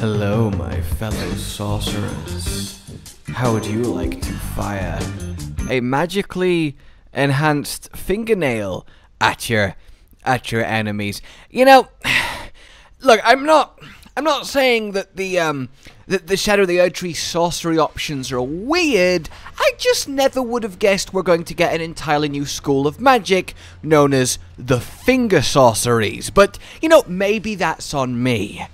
Hello, my fellow sorcerers. How would you like to fire a magically enhanced fingernail at your at your enemies? You know, look, I'm not I'm not saying that the um that the Shadow of the Erdtree sorcery options are weird. I just never would have guessed we're going to get an entirely new school of magic known as the finger sorceries. But you know, maybe that's on me.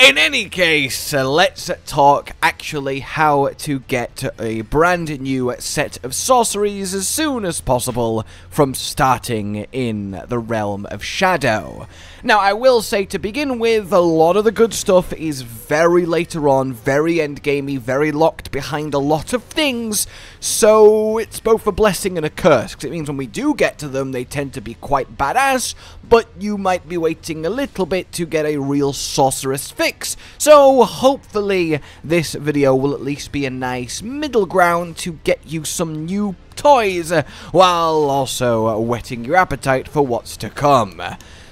In any case, uh, let's talk actually how to get a brand new set of sorceries as soon as possible from starting in the realm of Shadow. Now, I will say to begin with, a lot of the good stuff is very later on, very endgamey, very locked behind a lot of things, so it's both a blessing and a curse, because it means when we do get to them, they tend to be quite badass, but you might be waiting a little bit to get a real sorceress fix. So hopefully this video will at least be a nice middle ground to get you some new toys, while also whetting your appetite for what's to come.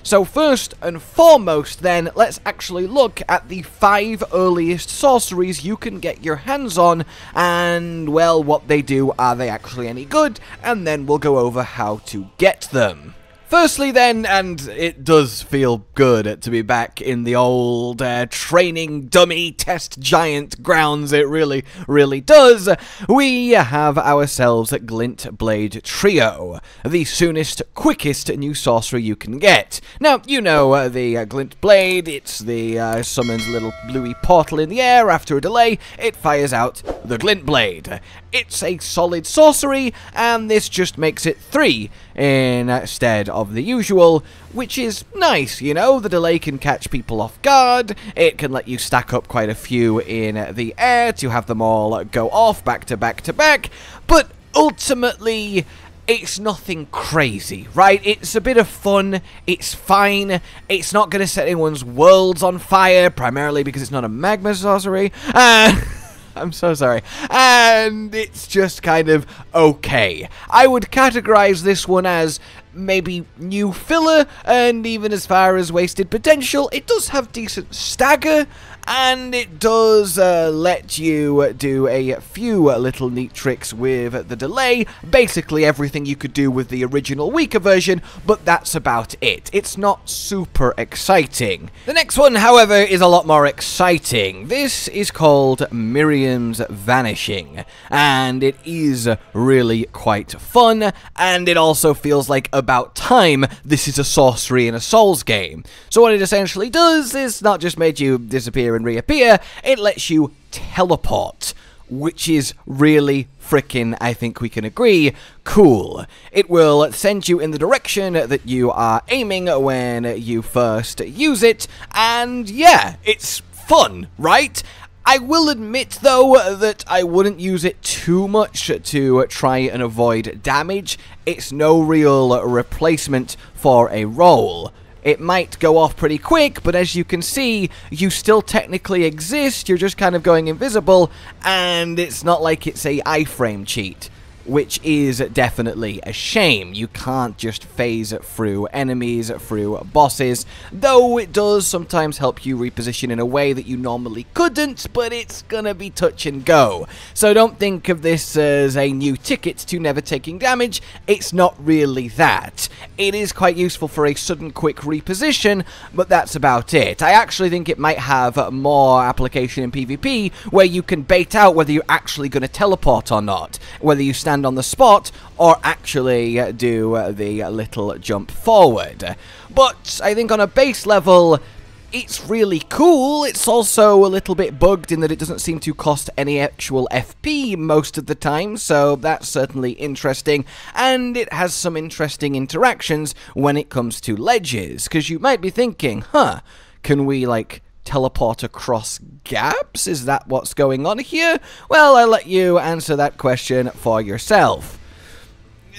So first and foremost then, let's actually look at the five earliest sorceries you can get your hands on, and well, what they do, are they actually any good, and then we'll go over how to get them. Firstly, then, and it does feel good to be back in the old uh, training dummy test giant grounds. It really, really does. We have ourselves Glint Blade Trio, the soonest, quickest new sorcery you can get. Now, you know uh, the uh, Glint Blade, it's the uh, summons little bluey portal in the air. After a delay, it fires out the Glint Blade. It's a solid sorcery, and this just makes it three instead of the usual, which is nice, you know, the delay can catch people off guard, it can let you stack up quite a few in the air to have them all go off back to back to back, but ultimately it's nothing crazy, right? It's a bit of fun, it's fine, it's not going to set anyone's worlds on fire, primarily because it's not a magma sorcery. Uh, I'm so sorry. And it's just kind of okay. I would categorize this one as maybe new filler, and even as far as wasted potential, it does have decent stagger, and it does uh, let you do a few little neat tricks with the delay. Basically everything you could do with the original weaker version, but that's about it. It's not super exciting. The next one, however, is a lot more exciting. This is called Miriam's Vanishing, and it is really quite fun, and it also feels like about time this is a sorcery in a Souls game. So what it essentially does is not just make you disappear and reappear, it lets you teleport which is really freaking, I think we can agree, cool. It will send you in the direction that you are aiming when you first use it, and yeah, it's fun, right? I will admit, though, that I wouldn't use it too much to try and avoid damage. It's no real replacement for a roll. It might go off pretty quick, but as you can see, you still technically exist, you're just kind of going invisible, and it's not like it's a iframe cheat which is definitely a shame. You can't just phase through enemies, through bosses, though it does sometimes help you reposition in a way that you normally couldn't, but it's gonna be touch and go. So don't think of this as a new ticket to never taking damage, it's not really that. It is quite useful for a sudden quick reposition, but that's about it. I actually think it might have more application in PvP, where you can bait out whether you're actually to teleport or not, whether you stand on the spot or actually uh, do uh, the little jump forward. But I think on a base level, it's really cool. It's also a little bit bugged in that it doesn't seem to cost any actual FP most of the time, so that's certainly interesting. And it has some interesting interactions when it comes to ledges, because you might be thinking, huh, can we, like, teleport across gaps? Is that what's going on here? Well, I'll let you answer that question for yourself.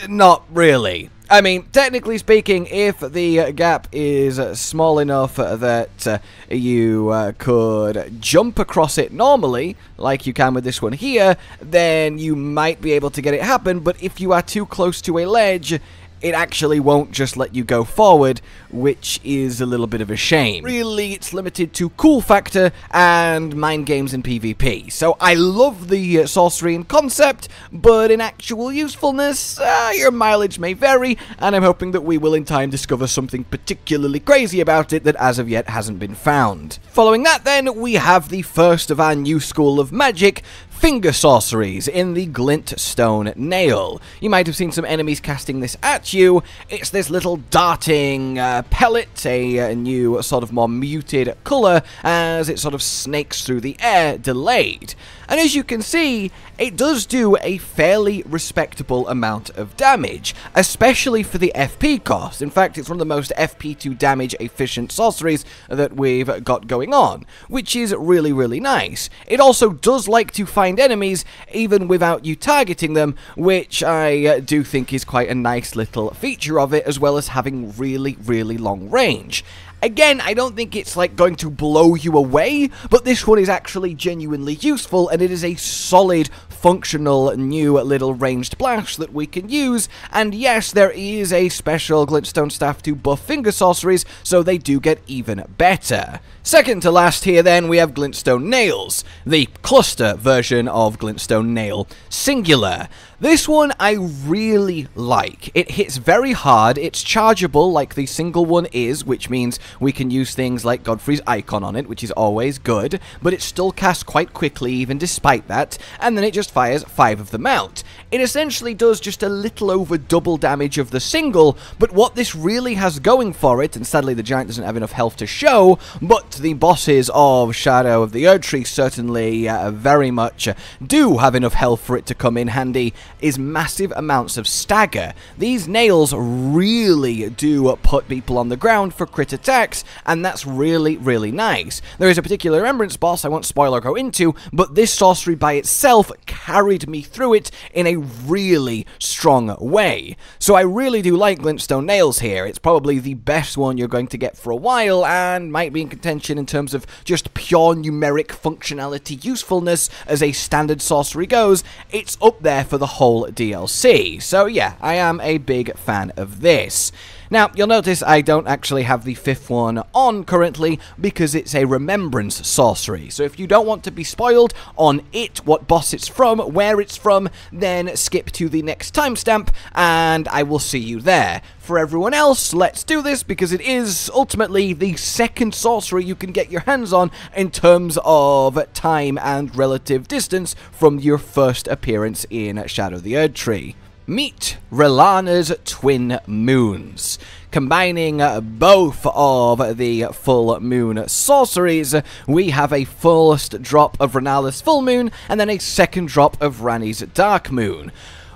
Not really. I mean, technically speaking, if the gap is small enough that uh, you uh, could jump across it normally, like you can with this one here, then you might be able to get it happen, but if you are too close to a ledge, it actually won't just let you go forward, which is a little bit of a shame. Really, it's limited to cool factor and mind games and PvP. So I love the uh, sorcery in concept, but in actual usefulness, uh, your mileage may vary, and I'm hoping that we will in time discover something particularly crazy about it that as of yet hasn't been found. Following that then, we have the first of our new school of magic, finger sorceries in the glintstone nail. You might have seen some enemies casting this at you. It's this little darting uh, pellet, a, a, new sort of more muted colour as it sort of snakes through the air, delayed. And as you can see, it does do a fairly respectable amount of damage, especially for the FP cost. In fact, it's one of the most FP2 damage efficient sorceries that we've got going on, which is really, really nice. It also does like to find enemies even without you targeting them, which I uh, do think is quite a nice little feature of it, as well as having really, really long range. Again, I don't think it's like going to blow you away, but this one is actually genuinely useful and it is a solid functional new little ranged blast that we can use, and yes, there is a special glintstone staff to buff finger sorceries, so they do get even better. Second to last here then, we have glintstone nails, the cluster version of glintstone nail singular. This one I really like. It hits very hard, it's chargeable like the single one is, which means we can use things like Godfrey's icon on it, which is always good, but it still casts quite quickly even despite that, and then it just fires five of them out. It essentially does just a little over double damage of the single, but what this really has going for it, and sadly the giant doesn't have enough health to show, but the bosses of Shadow of the Erdtree certainly uh, very much do have enough health for it to come in handy, is massive amounts of stagger. These nails really do put people on the ground for crit attacks, and that's really, really nice. There is a particular Remembrance boss I won't spoil or go into, but this sorcery by itself carried me through it in a really strong way. So I really do like Glintstone Nails here. It's probably the best one you're going to get for a while, and might be in contention in terms of just pure numeric functionality usefulness as a standard sorcery goes. It's up there for the whole DLC. So yeah, I am a big fan of this. Now, you'll notice I don't actually have the fifth one on currently because it's a remembrance sorcery. So if you don't want to be spoiled on it, what boss it's from, where it's from, then skip to the next timestamp and I will see you there. For everyone else, let's do this because it is ultimately the second sorcery you can get your hands on in terms of time and relative distance from your first appearance in Shadow of the Erdtree. Meet Rellana's Twin Moons. Combining uh, both of the full moon sorceries, we have a first drop of Rennala's full moon and then a second drop of Ranni's dark moon,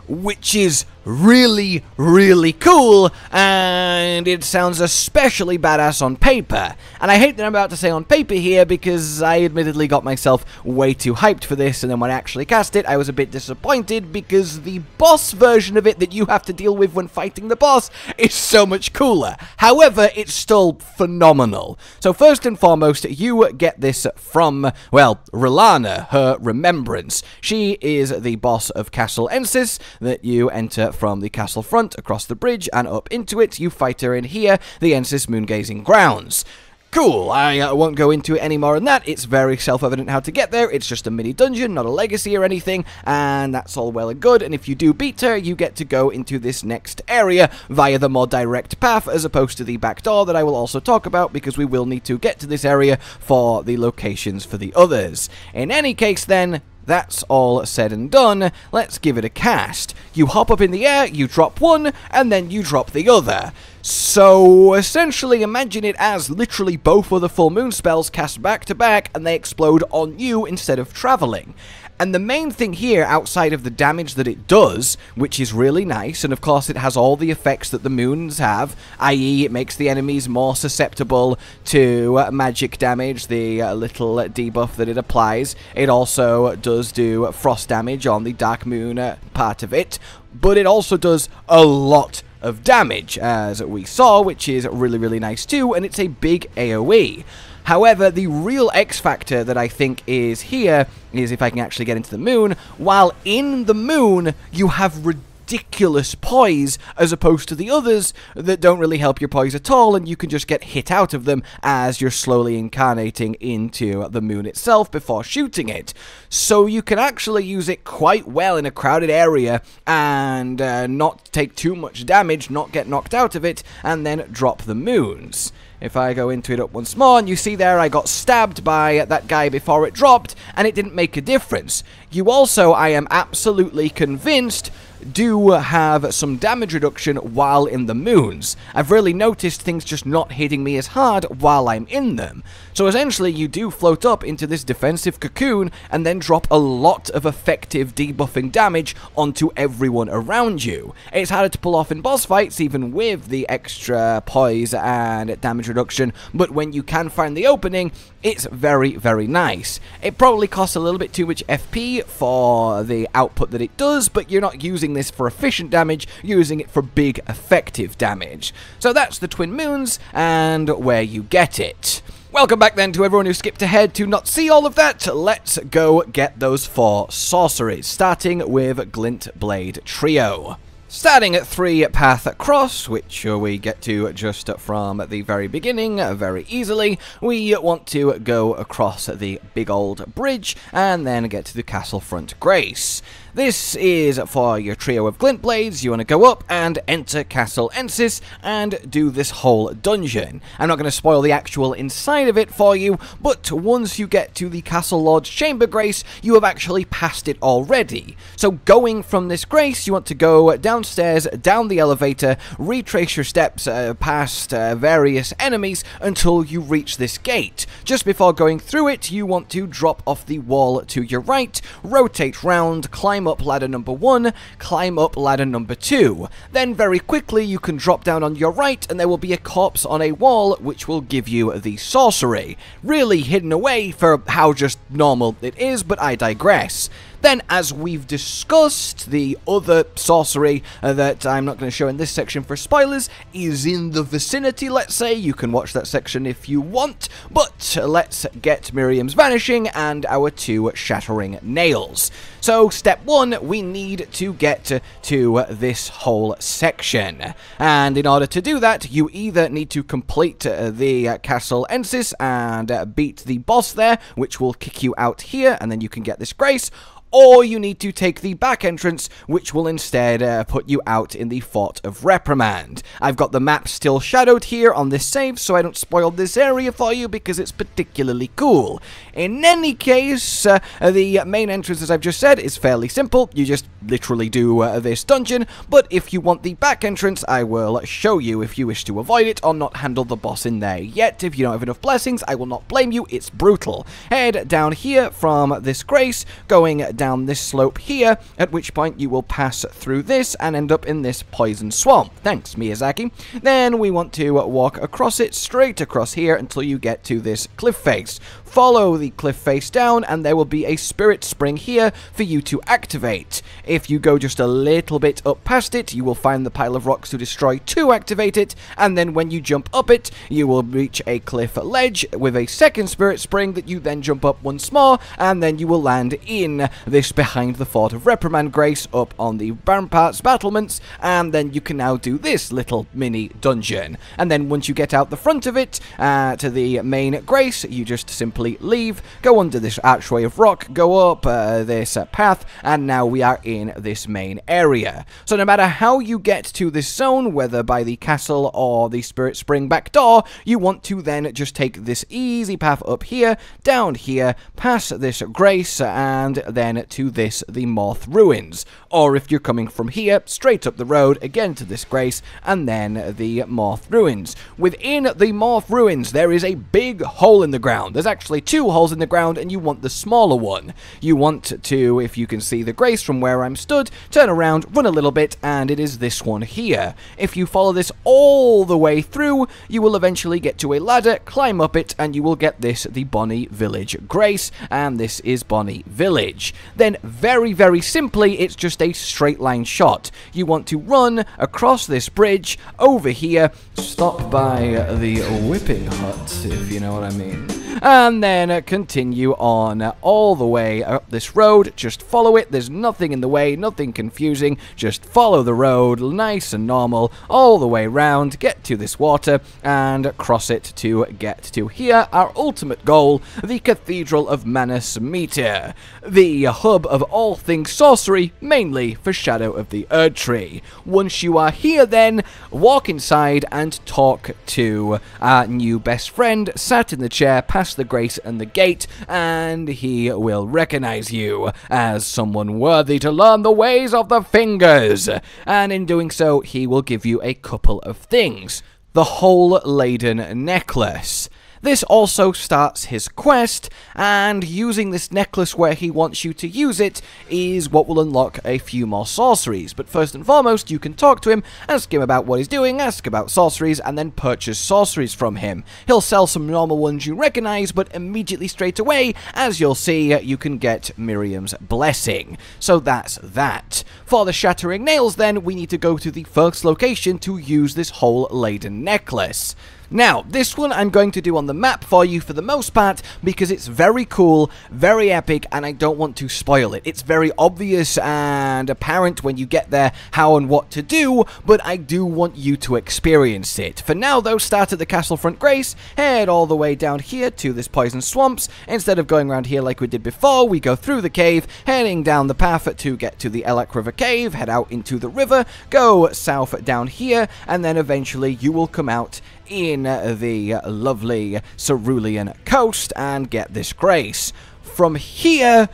which is really, really cool, and it sounds especially badass on paper. And I hate that I'm about to say on paper here because I admittedly got myself way too hyped for this, and then when I actually cast it, I was a bit disappointed because the boss version of it that you have to deal with when fighting the boss is so much cooler. However, it's still phenomenal. So first and foremost, you get this from, well, Rellana, her remembrance. She is the boss of Castle Ensis that you enter from the castle front across the bridge and up into it. You fight her in here, the Ensis Moongazing Grounds. Cool, I uh, won't go into it any more than that. It's very self-evident how to get there. It's just a mini dungeon, not a legacy or anything, and that's all well and good. And if you do beat her, you get to go into this next area via the more direct path, as opposed to the back door that I will also talk about, because we will need to get to this area for the locations for the others. In any case then, that's all said and done, let's give it a cast. You hop up in the air, you drop one, and then you drop the other. So, essentially imagine it as literally both of the full moon spells cast back to back, and they explode on you instead of travelling. And the main thing here, outside of the damage that it does, which is really nice, and of course it has all the effects that the moons have, i.e. it makes the enemies more susceptible to uh, magic damage, the uh, little debuff that it applies. It also does do frost damage on the Dark Moon uh, part of it, but it also does a lot of damage, as we saw, which is really, really nice too, and it's a big AoE. However, the real X factor that I think is here is if I can actually get into the moon. While in the moon, you have ridiculous ridiculous poise as opposed to the others that don't really help your poise at all and you can just get hit out of them as you're slowly incarnating into the moon itself before shooting it. So you can actually use it quite well in a crowded area and uh, not take too much damage, not get knocked out of it, and then drop the moons. If I go into it up once more, and you see there I got stabbed by that guy before it dropped, and it didn't make a difference. You also, I am absolutely convinced, do have some damage reduction while in the moons. I've really noticed things just not hitting me as hard while I'm in them. So essentially you do float up into this defensive cocoon and then drop a lot of effective debuffing damage onto everyone around you. It's harder to pull off in boss fights even with the extra poise and damage reduction, but when you can find the opening, it's very, very nice. It probably costs a little bit too much FP for the output that it does, but you're not using this for efficient damage, using it for big, effective damage. So that's the Twin Moons, and where you get it. Welcome back then to everyone who skipped ahead to not see all of that. Let's go get those four sorceries, starting with Glint Blade Trio. Starting at 3 Path Cross, which uh, we get to just from the very beginning uh, very easily, we want to go across the big old bridge and then get to the Castle Front Grace. This is for your trio of glint blades. You want to go up and enter Castle Ensis and do this whole dungeon. I'm not going to spoil the actual inside of it for you, but once you get to the Castle Lord's Chamber Grace, you have actually passed it already. So going from this grace, you want to go downstairs, down the elevator, retrace your steps uh, past uh, various enemies until you reach this gate. Just before going through it, you want to drop off the wall to your right, rotate round, climb climb up ladder number 1, climb up ladder number 2. Then very quickly you can drop down on your right and there will be a corpse on a wall which will give you the sorcery. Really hidden away for how just normal it is, but I digress. Then, as we've discussed, the other sorcery uh, that I'm not going to show in this section for spoilers is in the vicinity, let's say. You can watch that section if you want, but let's get Miriam's Vanishing and our two Shattering Nails. So, step one, we need to get to this whole section. And in order to do that, you either need to complete uh, the Castle Ensis and uh, beat the boss there, which will kick you out here, and then you can get this grace, or you need to take the back entrance, which will instead uh, put you out in the Fort of Reprimand. I've got the map still shadowed here on this save, so I don't spoil this area for you because it's particularly cool. In any case, uh, the main entrance, as I've just said, is fairly simple. You just literally do uh, this dungeon, but if you want the back entrance, I will show you if you wish to avoid it or not handle the boss in there yet. If you don't have enough blessings, I will not blame you, it's brutal. Head down here from this grace, going down down this slope here, at which point you will pass through this and end up in this poison swamp. Thanks, Miyazaki. Then we want to walk across it, straight across here, until you get to this cliff face follow the cliff face down and there will be a spirit spring here for you to activate. If you go just a little bit up past it, you will find the pile of rocks to destroy to activate it, and then when you jump up it, you will reach a cliff ledge with a second spirit spring that you then jump up once more, and then you will land in this behind the fort of Reprimand Grace up on the Ramparts battlements, and then you can now do this little mini dungeon. And then once you get out the front of it, uh, to the main Grace, you just simply leave, go under this archway of rock, go up uh, this uh, path, and now we are in this main area. So no matter how you get to this zone, whether by the castle or the Spirit Spring back door, you want to then just take this easy path up here, down here, past this Grace, and then to this, the Moorth Ruins. Or if you're coming from here, straight up the road, again to this Grace, and then the Moorth Ruins. Within the Moorth Ruins, there is a big hole in the ground. There's actually actually two holes in the ground and you want the smaller one. You want to, if you can see the grace from where I'm stood, turn around, run a little bit, and it is this one here. If you follow this all the way through, you will eventually get to a ladder, climb up it, and you will get this, the Bonny Village Grace, and this is Bonny Village. Then, very, very simply, it's just a straight line shot. You want to run across this bridge, over here, stop by the whipping hut, if you know what I mean and then continue on all the way up this road. Just follow it. There's nothing in the way, nothing confusing. Just follow the road, nice and normal, all the way round. Get to this water and cross it to get to here. Our ultimate goal, the Cathedral of Manus Metyr, the hub of all things sorcery, mainly for Shadow of the Erdtree. Once you are here, then walk inside and talk to our new best friend, sat in the chair past the grace and the gate, and he will recognize you as someone worthy to learn the ways of the fingers. And in doing so, he will give you a couple of things. The hole-laden necklace. This also starts his quest, and using this necklace where he wants you to use it is what will unlock a few more sorceries. But first and foremost, you can talk to him, ask him about what he's doing, ask about sorceries, and then purchase sorceries from him. He'll sell some normal ones you recognize, but immediately straight away, as you'll see, you can get Miriam's Blessing. So that's that. For the Shattering Nails, then, we need to go to the first location to use this hole-laden necklace. Now, this one I'm going to do on the map for you for the most part because it's very cool, very epic, and I don't want to spoil it. It's very obvious and apparent when you get there how and what to do, but I do want you to experience it. For now, though, start at the Castlefront Grace, head all the way down here to this Poison Swamps. Instead of going around here like we did before, we go through the cave, heading down the path to get to the Ellac River Cave, head out into the river, go south down here, and then eventually you will come out in the lovely Cerulean coast and get this grace. From here,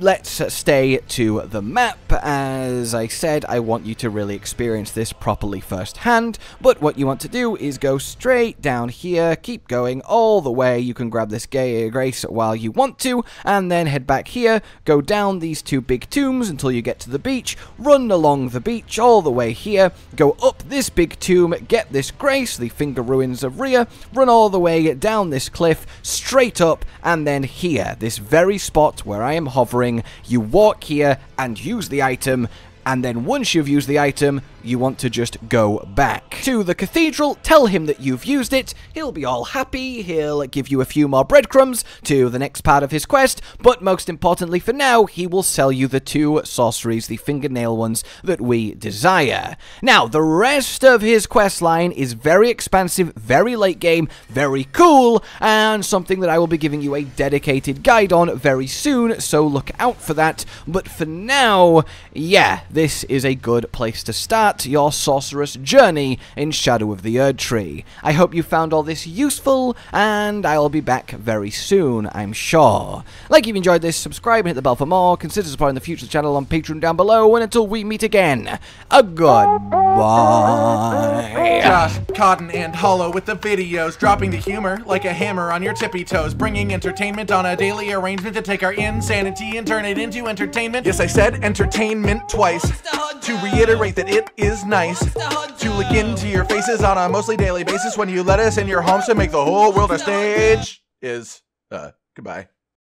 let's stay to the map. As I said, I want you to really experience this properly firsthand, but what you want to do is go straight down here, keep going all the way. You can grab this grace while you want to, and then head back here, go down these two big tombs until you get to the beach, run along the beach all the way here, go up this big tomb, get this grace, the finger ruins of Rhia, run all the way down this cliff, straight up, and then here, this very spot where I am hovering, you walk here and use the item, and then once you've used the item, you want to just go back to the cathedral, tell him that you've used it, he'll be all happy, he'll give you a few more breadcrumbs to the next part of his quest, but most importantly for now, he will sell you the two sorceries, the fingernail ones, that we desire. Now, the rest of his quest line is very expansive, very late game, very cool, and something that I will be giving you a dedicated guide on very soon, so look out for that, but for now, yeah, this is a good place to start start your sorceress journey in Shadow of the Erdtree. I hope you found all this useful, and I'll be back very soon, I'm sure. Like you've enjoyed this, subscribe and hit the bell for more, consider supporting the future channel on Patreon down below, and until we meet again, a goodbye. Josh, Cotton, and Hollow with the videos, dropping the humor like a hammer on your tippy toes, bringing entertainment on a daily arrangement to take our insanity and turn it into entertainment. Yes, I said entertainment twice, to reiterate that it is nice to look into your faces on a mostly daily basis when you let us in your homes to make the whole world a stage. Is, uh, goodbye.